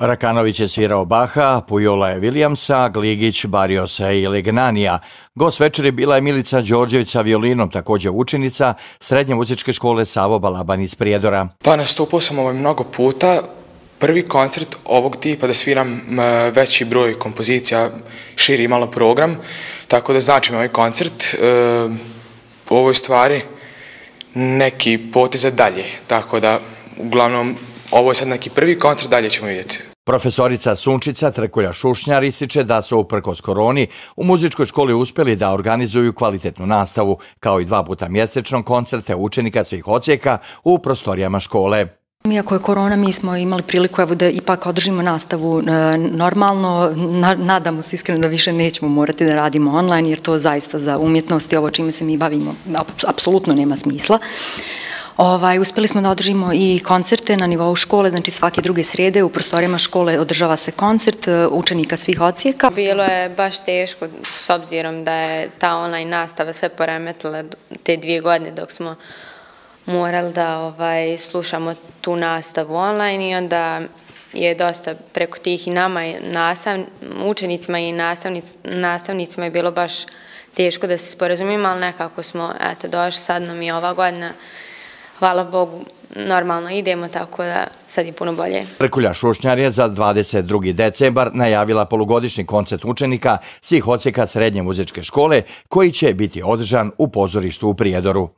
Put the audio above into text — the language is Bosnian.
Rakanović je svirao Baha, Pujola je Williamsa, Gligić, Bariosa i Legnanija. Gost večeri bila je Milica Đorđević sa violinom, također učenica Srednje muzičke škole Savo Balaban iz Prijedora. Pa nastupao sam ovaj mnogo puta. Prvi koncert ovog tipa da sviram veći broj kompozicija, širi malo program, tako da značim ovaj koncert. E, u ovoj stvari neki poteze dalje, tako da uglavnom ovo je sad neki prvi koncert, dalje ćemo vidjeti. Profesorica Sunčica Trkulja Šušnjar ističe da su uprkos koroni u muzičkoj školi uspjeli da organizuju kvalitetnu nastavu, kao i dva puta mjesečno koncerte učenika svih ocijeka u prostorijama škole. Iako je korona, mi smo imali priliku evo, da ipak održimo nastavu e, normalno. nadamo se iskreno da više nećemo morati da radimo online, jer to zaista za umjetnost i ovo čime se mi bavimo apsolutno nema smisla. Ovaj, uspeli smo da održimo i koncerte na nivou škole, znači svake druge srede u prostorijama škole održava se koncert e, učenika svih ocijeka. Bilo je baš teško s obzirom da je ta online nastava sve poremetila te dvije godine dok smo morali da ovaj, slušamo tu nastavu online i onda je dosta preko tih i nama i nastav, učenicima i nastavnic, nastavnicima je bilo baš teško da se sporazumimo, ali nekako smo eto, došli sad nam je ova godina hvala Bogu, normalno idemo, tako da sad je puno bolje. Prekulja Šušnjar je za 22. decembar najavila polugodišnji koncert učenika svih oceka Srednje muzičke škole koji će biti održan u pozorištu u Prijedoru.